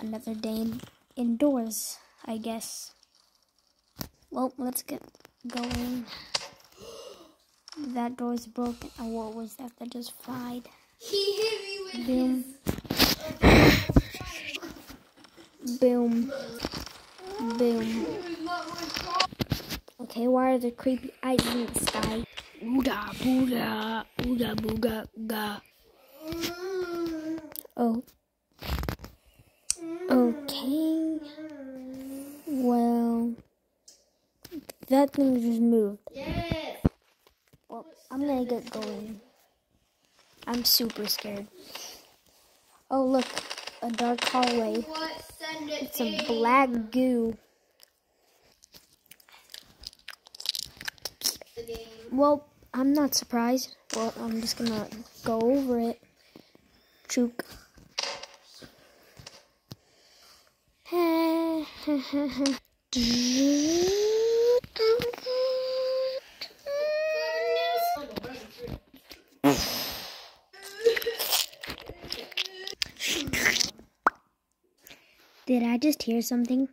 another day indoors, I guess. Well, let's get going. That door's broken. Oh, what was that that just fried? He hit me with Boom. Boom. Boom. his not my fault. Okay, why are there creepy eyes in the sky? Ooga booga, ooga booga ga. Oh. Okay. Well, that thing just moved. Yes. Well, I'm gonna get going. I'm super scared. Oh, look, a dark hallway. It's. Some black goo. Well, I'm not surprised. Well, I'm just gonna go over it. Chook. Did I just hear something?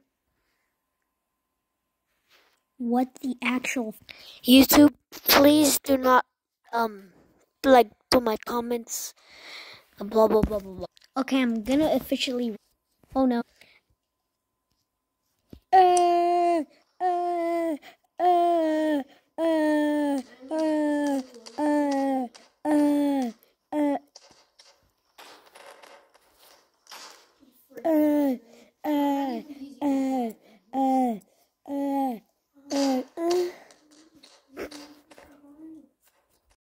What the actual YouTube, please do not um like to my comments blah blah blah blah blah. Okay, I'm gonna officially Oh no. Uh,